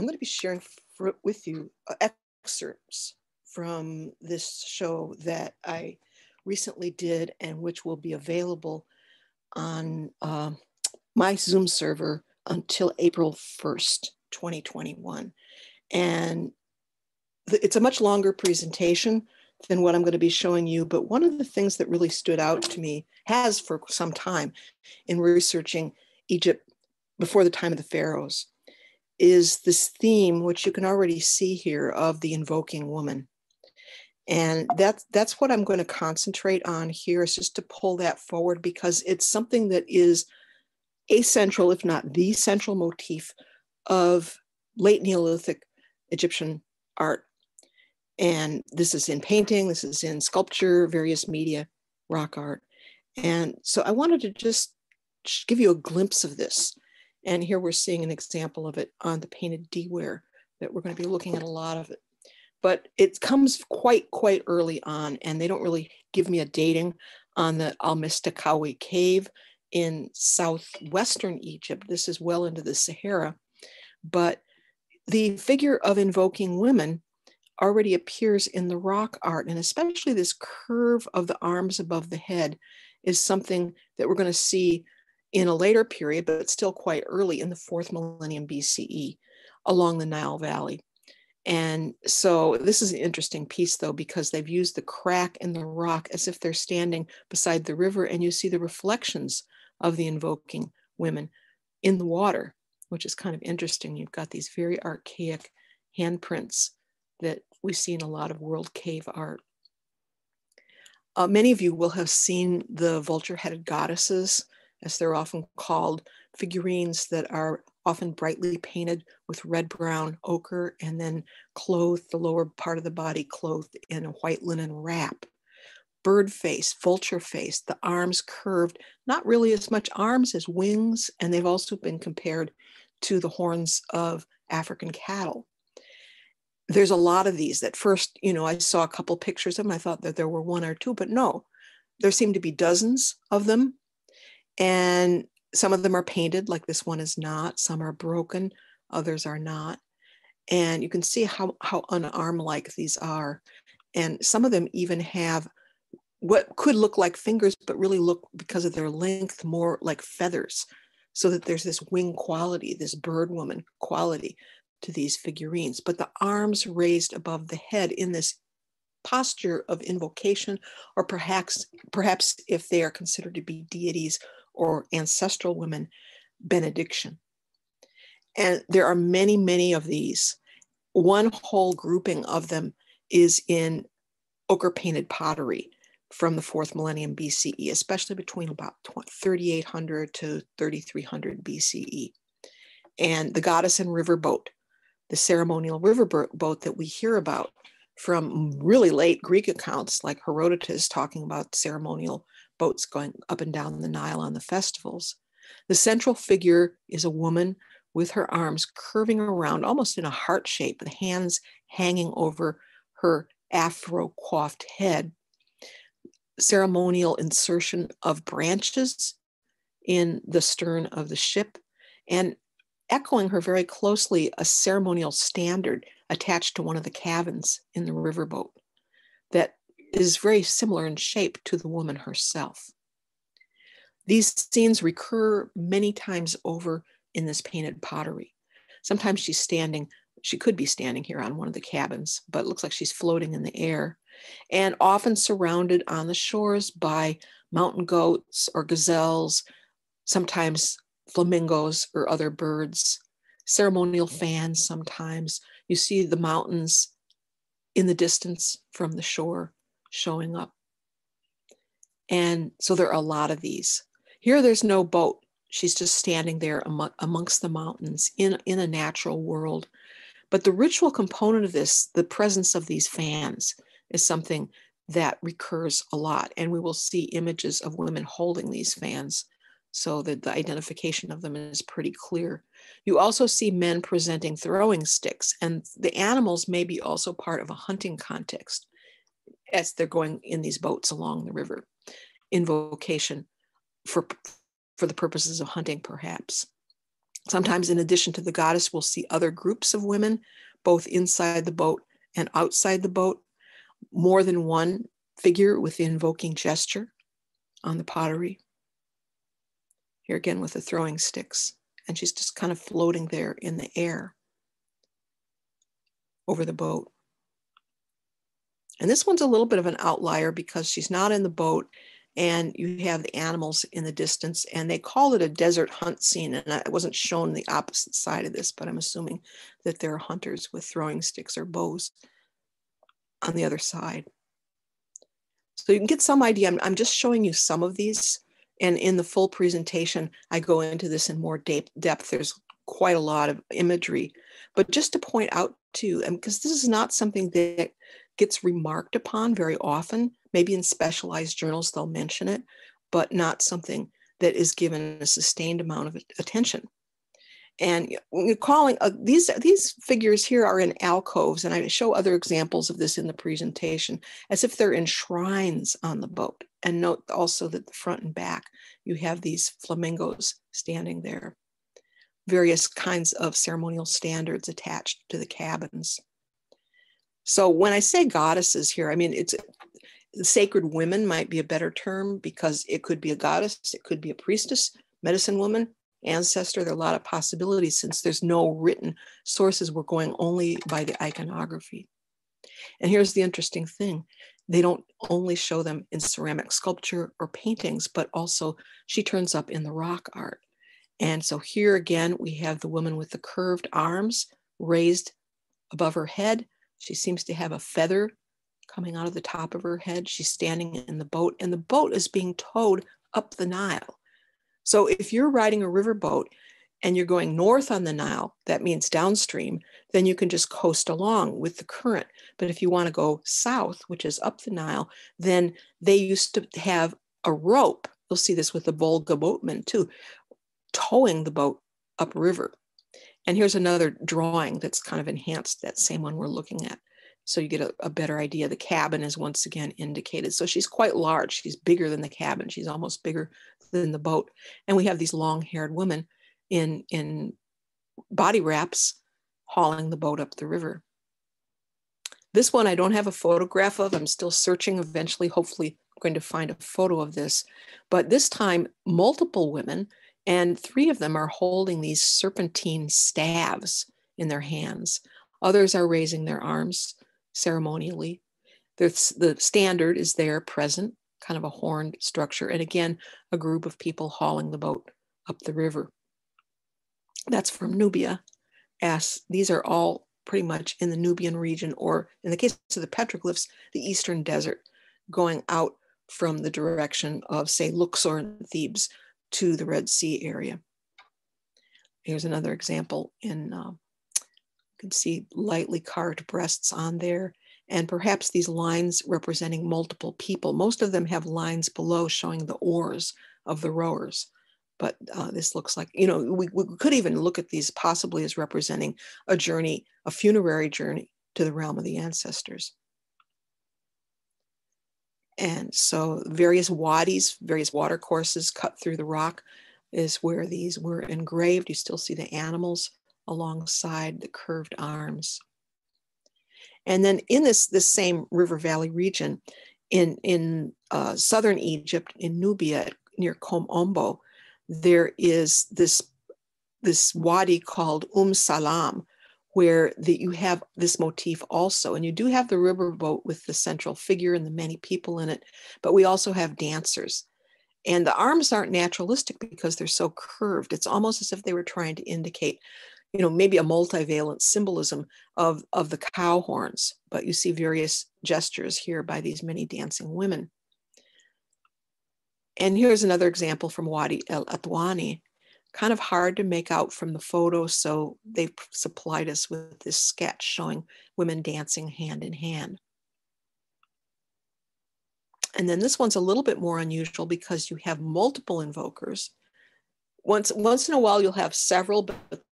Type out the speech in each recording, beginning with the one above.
I'm going to be sharing with you uh, excerpts from this show that I recently did and which will be available on uh, my Zoom server until April 1st, 2021. And it's a much longer presentation than what I'm going to be showing you. But one of the things that really stood out to me has for some time in researching Egypt before the time of the pharaohs is this theme, which you can already see here, of the invoking woman. And that's that's what I'm going to concentrate on here is just to pull that forward because it's something that is a central, if not the central motif of late Neolithic Egyptian art. And this is in painting, this is in sculpture, various media, rock art. And so I wanted to just give you a glimpse of this and here we're seeing an example of it on the painted D-ware that we're going to be looking at a lot of it. But it comes quite, quite early on, and they don't really give me a dating on the Al Mestekawi cave in southwestern Egypt. This is well into the Sahara. But the figure of invoking women already appears in the rock art, and especially this curve of the arms above the head is something that we're going to see in a later period, but still quite early in the fourth millennium BCE along the Nile Valley. And so this is an interesting piece, though, because they've used the crack in the rock as if they're standing beside the river, and you see the reflections of the invoking women in the water, which is kind of interesting. You've got these very archaic handprints that we see in a lot of world cave art. Uh, many of you will have seen the vulture headed goddesses as they're often called, figurines that are often brightly painted with red, brown, ochre, and then clothed, the lower part of the body clothed in a white linen wrap. Bird face, vulture face, the arms curved, not really as much arms as wings, and they've also been compared to the horns of African cattle. There's a lot of these that first, you know, I saw a couple pictures of them. I thought that there were one or two, but no, there seem to be dozens of them and some of them are painted, like this one is not. Some are broken, others are not. And you can see how, how unarm like these are. And some of them even have what could look like fingers, but really look because of their length more like feathers. So that there's this wing quality, this bird woman quality to these figurines. But the arms raised above the head in this posture of invocation, or perhaps, perhaps if they are considered to be deities or ancestral women benediction. And there are many, many of these. One whole grouping of them is in ochre painted pottery from the fourth millennium BCE, especially between about 3800 to 3300 BCE. And the goddess and river boat, the ceremonial river boat that we hear about from really late Greek accounts, like Herodotus talking about ceremonial boats going up and down the Nile on the festivals. The central figure is a woman with her arms curving around almost in a heart shape, the hands hanging over her afro coiffed head. Ceremonial insertion of branches in the stern of the ship, and echoing her very closely, a ceremonial standard attached to one of the cabins in the riverboat is very similar in shape to the woman herself. These scenes recur many times over in this painted pottery. Sometimes she's standing, she could be standing here on one of the cabins, but looks like she's floating in the air, and often surrounded on the shores by mountain goats or gazelles, sometimes flamingos or other birds, ceremonial fans sometimes. You see the mountains in the distance from the shore showing up. And so there are a lot of these. Here, there's no boat. She's just standing there among, amongst the mountains in, in a natural world. But the ritual component of this, the presence of these fans, is something that recurs a lot. And we will see images of women holding these fans so that the identification of them is pretty clear. You also see men presenting throwing sticks, and the animals may be also part of a hunting context as they're going in these boats along the river Invocation for, for the purposes of hunting, perhaps. Sometimes, in addition to the goddess, we'll see other groups of women, both inside the boat and outside the boat, more than one figure with the invoking gesture on the pottery. Here again with the throwing sticks. And she's just kind of floating there in the air over the boat. And this one's a little bit of an outlier because she's not in the boat and you have the animals in the distance and they call it a desert hunt scene and i wasn't shown the opposite side of this but i'm assuming that there are hunters with throwing sticks or bows on the other side. So you can get some idea. I'm, I'm just showing you some of these and in the full presentation i go into this in more depth. There's quite a lot of imagery. But just to point out too because this is not something that gets remarked upon very often. Maybe in specialized journals they'll mention it, but not something that is given a sustained amount of attention. And you're calling uh, these these figures here are in alcoves, and I show other examples of this in the presentation, as if they're in shrines on the boat. And note also that the front and back you have these flamingos standing there. Various kinds of ceremonial standards attached to the cabins. So when I say goddesses here, I mean, it's sacred women might be a better term because it could be a goddess, it could be a priestess, medicine woman, ancestor. There are a lot of possibilities since there's no written sources. We're going only by the iconography. And here's the interesting thing they don't only show them in ceramic sculpture or paintings, but also she turns up in the rock art. And so here again, we have the woman with the curved arms raised above her head she seems to have a feather coming out of the top of her head. She's standing in the boat, and the boat is being towed up the Nile. So if you're riding a riverboat and you're going north on the Nile, that means downstream, then you can just coast along with the current. But if you want to go south, which is up the Nile, then they used to have a rope. You'll see this with the Volga boatmen too, towing the boat upriver. And here's another drawing that's kind of enhanced that same one we're looking at. So you get a, a, better idea. The cabin is once again indicated. So she's quite large. She's bigger than the cabin. She's almost bigger than the boat. And we have these long-haired women in, in body wraps hauling the boat up the river. This one I don't have a photograph of. I'm still searching. Eventually, hopefully, I'm going to find a photo of this. But this time, multiple women and three of them are holding these serpentine staves in their hands. Others are raising their arms ceremonially. There's, the standard is there present, kind of a horned structure. And again, a group of people hauling the boat up the river. That's from Nubia. As these are all pretty much in the Nubian region, or in the case of the petroglyphs, the eastern desert, going out from the direction of, say, Luxor and Thebes to the Red Sea area. Here's another example in, uh, you can see lightly carved breasts on there, and perhaps these lines representing multiple people. Most of them have lines below showing the oars of the rowers. But uh, this looks like, you know, we, we could even look at these possibly as representing a journey, a funerary journey to the realm of the ancestors. And so various wadis, various water courses cut through the rock is where these were engraved. You still see the animals alongside the curved arms. And then in this, this same river valley region, in, in uh, southern Egypt, in Nubia, near Kom Ombo, there is this, this wadi called Um Salam, where that you have this motif also. And you do have the riverboat with the central figure and the many people in it, but we also have dancers. And the arms aren't naturalistic because they're so curved. It's almost as if they were trying to indicate, you know, maybe a multivalent symbolism of, of the cow horns, but you see various gestures here by these many dancing women. And here's another example from Wadi El Atwani, kind of hard to make out from the photo. So they supplied us with this sketch showing women dancing hand in hand. And then this one's a little bit more unusual because you have multiple invokers. Once, once in a while, you'll have several, but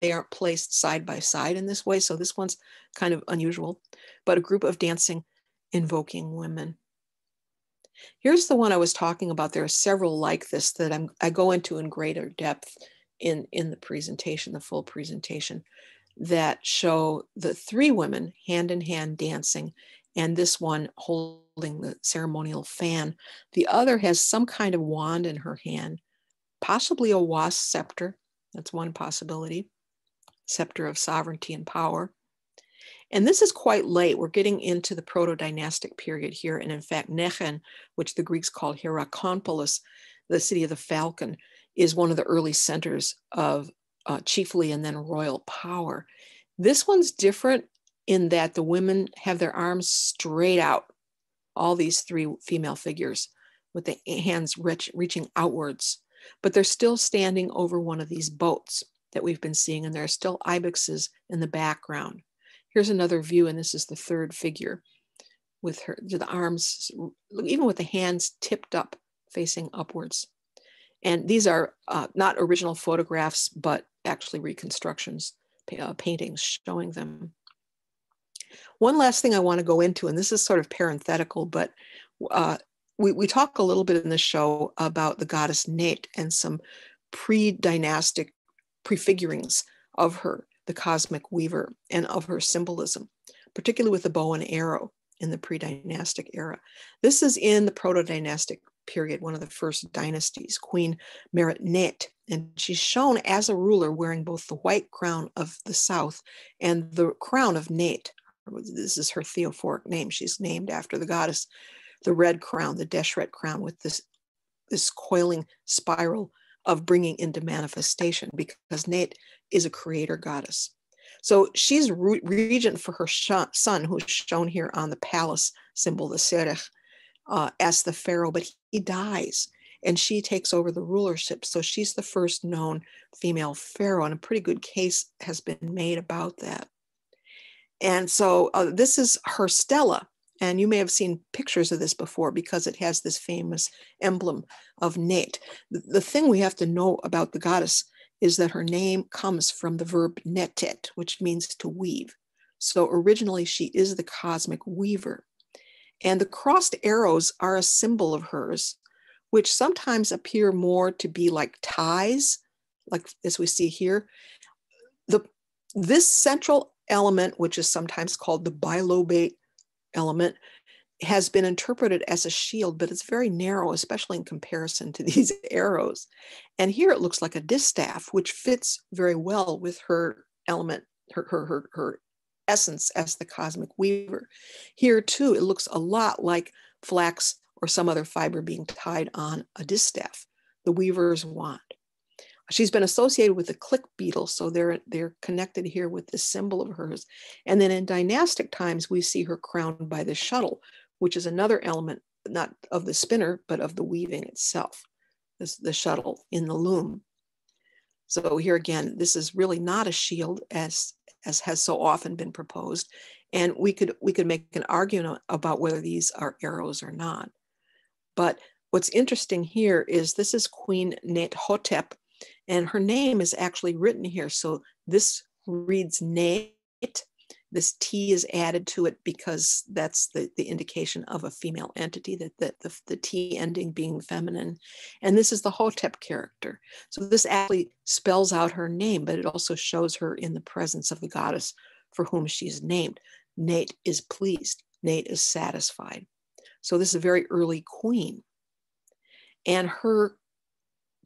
they aren't placed side by side in this way. So this one's kind of unusual, but a group of dancing, invoking women. Here's the one I was talking about. There are several like this that I'm, I go into in greater depth in, in the presentation, the full presentation, that show the three women hand in hand dancing, and this one holding the ceremonial fan. The other has some kind of wand in her hand, possibly a was scepter. That's one possibility, scepter of sovereignty and power. And this is quite late. We're getting into the proto-dynastic period here. And in fact, Nechen, which the Greeks called Hierakonpolis, the city of the falcon, is one of the early centers of uh, chiefly and then royal power. This one's different in that the women have their arms straight out, all these three female figures with the hands reach, reaching outwards, but they're still standing over one of these boats that we've been seeing, and there are still ibexes in the background. Here's another view, and this is the third figure with her, the arms, even with the hands tipped up, facing upwards. And these are uh, not original photographs, but actually reconstructions, uh, paintings showing them. One last thing I want to go into, and this is sort of parenthetical, but uh, we, we talk a little bit in the show about the goddess Neith and some pre-dynastic prefigurings of her, the cosmic weaver, and of her symbolism, particularly with the bow and arrow in the pre-dynastic era. This is in the proto-dynastic period, one of the first dynasties, Queen Meritneith. And she's shown as a ruler wearing both the white crown of the south and the crown of Neith. This is her theophoric name. She's named after the goddess, the red crown, the Deshret crown with this, this coiling spiral of bringing into manifestation because Neith is a creator goddess. So she's re- regent for her sh- son, who's shown here on the palace symbol, the Serech, uh, as the pharaoh, but he dies and she takes over the rulership. So she's the first known female pharaoh, and a pretty good case has been made about that. And so uh, this is her stela. And you may have seen pictures of this before because it has this famous emblem of Neith. The, the thing we have to know about the goddess is that her name comes from the verb netet, which means to weave. So originally, she is the cosmic weaver. And the crossed arrows are a symbol of hers, which sometimes appear more to be like ties, like as we see here. The, this central element, which is sometimes called the bilobate element, has been interpreted as a shield, but it's very narrow, especially in comparison to these arrows. And here it looks like a distaff, which fits very well with her element, her, her, her, her essence as the cosmic weaver. Here too, it looks a lot like flax or some other fiber being tied on a distaff, the weaver's wand. She's been associated with the click beetle, so they're, they're connected here with this symbol of hers. And then in dynastic times, we see her crowned by the shuttle, which is another element, not of the spinner, but of the weaving itself, this, the shuttle in the loom. So here again, this is really not a shield as as has so often been proposed. And we could we could make an argument about whether these are arrows or not. But what's interesting here is this is Queen Neithhotep, and her name is actually written here. So this reads Neith this T is added to it because that's the, the indication of a female entity, that, that the, the T ending being feminine. And this is the Hotep character. So this actually spells out her name, but it also shows her in the presence of the goddess for whom she's named. Neith is pleased, Neith is satisfied. So this is a very early queen. And her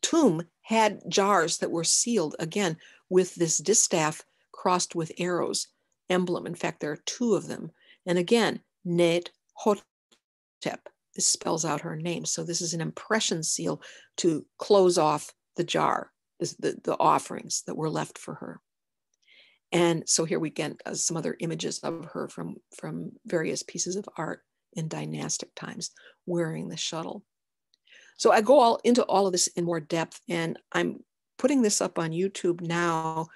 tomb had jars that were sealed again with this distaff crossed with arrows emblem. In fact, there are two of them. And again, Net Hotep. This spells out her name. So this is an impression seal to close off the jar, the, the offerings that were left for her. And so here we get uh, some other images of her from, from various pieces of art in dynastic times wearing the shuttle. So I go all into all of this in more depth, and I'm putting this up on YouTube now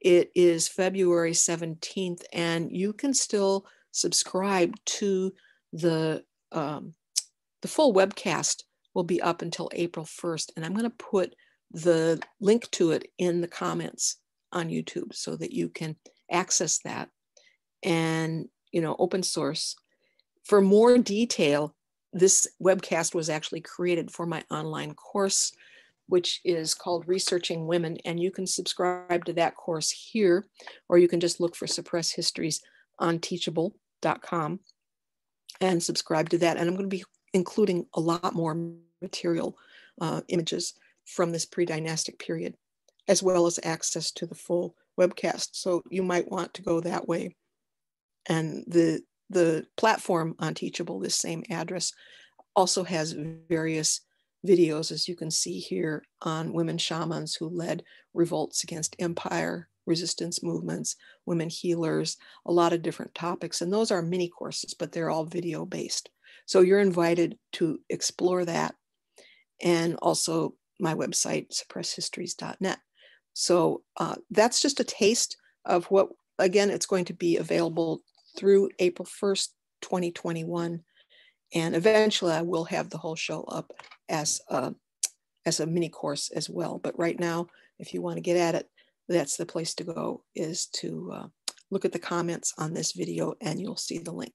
it is February 17th, and you can still subscribe to the um, the full webcast will be up until April 1st. And I'm going to put the link to it in the comments on YouTube so that you can access that and, you know, open source. For more detail, this webcast was actually created for my online course which is called Researching Women. And you can subscribe to that course here, or you can just look for Suppressed Histories on teachable.com and subscribe to that. And I'm going to be including a lot more material uh, images from this pre-dynastic period, as well as access to the full webcast. So you might want to go that way. And the, the platform on Teachable, this same address, also has various videos, as you can see here, on women shamans who led revolts against empire, resistance movements, women healers, a lot of different topics. And those are mini courses, but they're all video based. So you're invited to explore that. And also my website, suppressedhistories.net. So uh, that's just a taste of what, again, it's going to be available through April 1st, 2021. And eventually I will have the whole show up as a, as a mini course as well. But right now, if you want to get at it, that's the place to go is to uh, look at the comments on this video and you'll see the link.